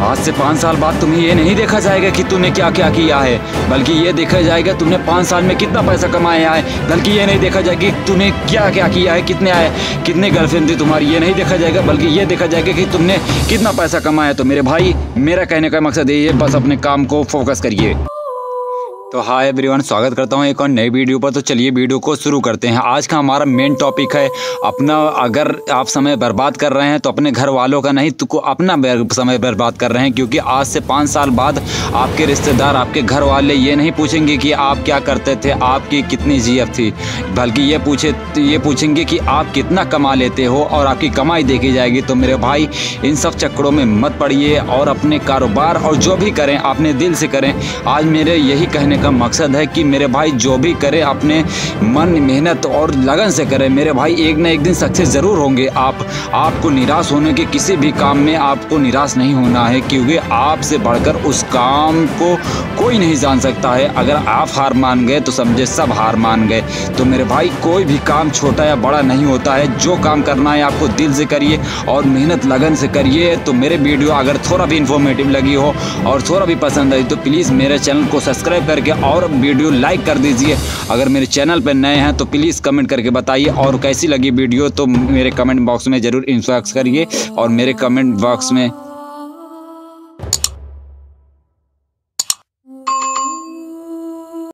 आज से पाँच साल बाद तुम्हें ये नहीं देखा जाएगा कि तूने क्या क्या किया है, बल्कि ये देखा जाएगा तुमने पाँच साल में कितना पैसा कमाया है, बल्कि ये नहीं देखा जाएगा कि तूने क्या क्या किया है, कितने आए, कितने गर्लफ्रेंड थी तुम्हारी, ये नहीं देखा जाएगा, बल्कि ये देखा जाएगा कि तुमने कितना पैसा कमाया। तो मेरे भाई, मेरा कहने का मकसद यही है, बस अपने काम को फोकस करिए। तो हाय एवरीवन स्वागत करता हूँ एक और नई वीडियो पर। तो चलिए वीडियो को शुरू करते हैं। आज का हमारा मेन टॉपिक है अपना, अगर आप समय बर्बाद कर रहे हैं तो अपने घर वालों का नहीं तो अपना समय बर्बाद कर रहे हैं, क्योंकि आज से पाँच साल बाद आपके रिश्तेदार, आपके घर वाले ये नहीं पूछेंगे कि आप क्या करते थे, आपकी कितनी जीएफ थी। बल्कि ये पूछे, ये पूछेंगे कि आप कितना कमा लेते हो और आपकी कमाई देखी जाएगी। तो मेरे भाई, इन सब चक्करों में मत पड़िए और अपने कारोबार और जो भी करें, अपने दिल से करें। आज मेरे यही कहने का मकसद है कि मेरे भाई जो भी करे, अपने मन, मेहनत और लगन से करे। मेरे भाई एक ना एक दिन सक्सेस ज़रूर होंगे। आप, आपको निराश होने के किसी भी काम में आपको निराश नहीं होना है, क्योंकि आपसे बढ़कर उस काम को कोई नहीं जान सकता है। अगर आप हार मान गए तो समझे सब हार मान गए। तो मेरे भाई, कोई भी काम छोटा या बड़ा नहीं होता है। जो काम करना है, आपको दिल से करिए और मेहनत, लगन से करिए। तो मेरे वीडियो अगर थोड़ा भी इन्फॉर्मेटिव लगी हो और थोड़ा भी पसंद आई तो प्लीज़ मेरे चैनल को सब्सक्राइब करके और वीडियो लाइक कर दीजिए। अगर मेरे चैनल पर नए हैं तो प्लीज़ कमेंट करके बताइए। और कैसी लगी वीडियो तो मेरे कमेंट बॉक्स में ज़रूर इंस्टॉक्स करिए और मेरे कमेंट बॉक्स में